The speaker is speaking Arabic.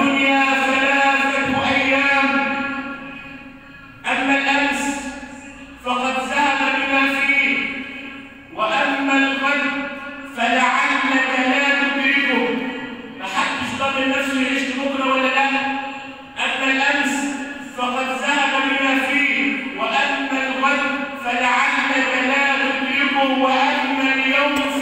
الدنيا ثلاثة أيام. أما الأمس فقد زاد بما فيه. وأما الغد فلعلك لا تدركه. محدش قبل نفسه يعيش بكرة ولا لا. أما الأمس فقد زاد بما فيه. وأما الغد فلعلك لا تدركه. وأما اليوم